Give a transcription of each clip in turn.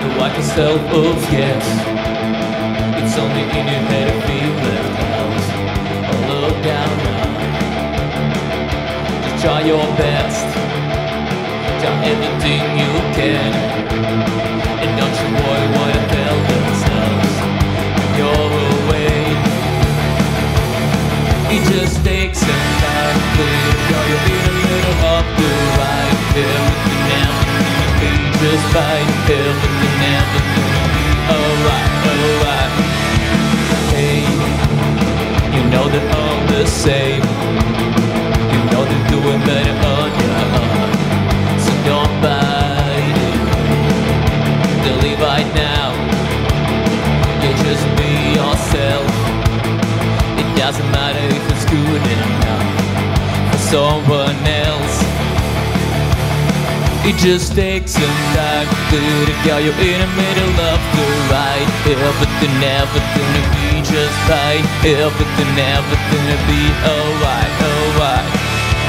The white yourself of yes. It's only in your head to feel left out. Or look down now. Just try your best. Try everything you can. And don't you worry what I tell themselves. You're away. It just takes some time to go. You're in the middle of the ride. Everything everything. Everything alright, alright. Hey, you know that I'm the same. You know they're doing better on your own. So don't bite it. They'll leave right now. You just be yourself. It doesn't matter if it's good enough for someone else. It just takes some time to get You're in the middle of the ride. Everything, everything to be just fine. Everything, everything to be alright, alright.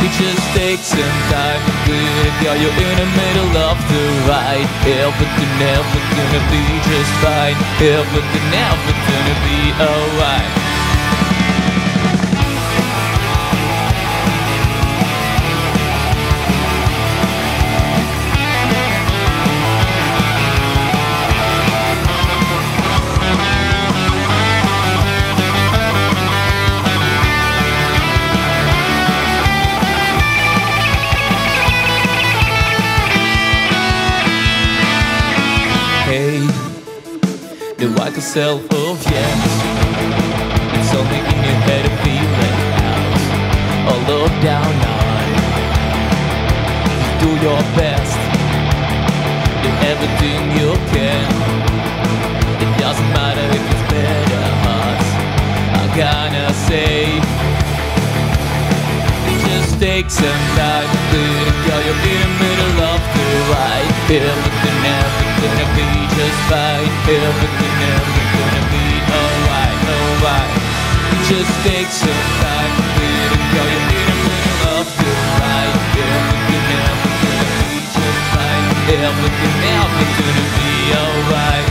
It just takes some time to girl. You're in the middle of the ride. Everything, everything to be just fine. Everything, everything to be alright. The a cell of yes. It's only in your head to feel it out. Or look down on. you Do your best. Do everything you can. It doesn't matter if it's better hearts. I gotta say. It just takes some time to Everything, everything's gonna be alright, alright. It just takes some time for me to go. You need a little of the light Everything, everything's gonna be just fine Everything, everything's gonna be alright.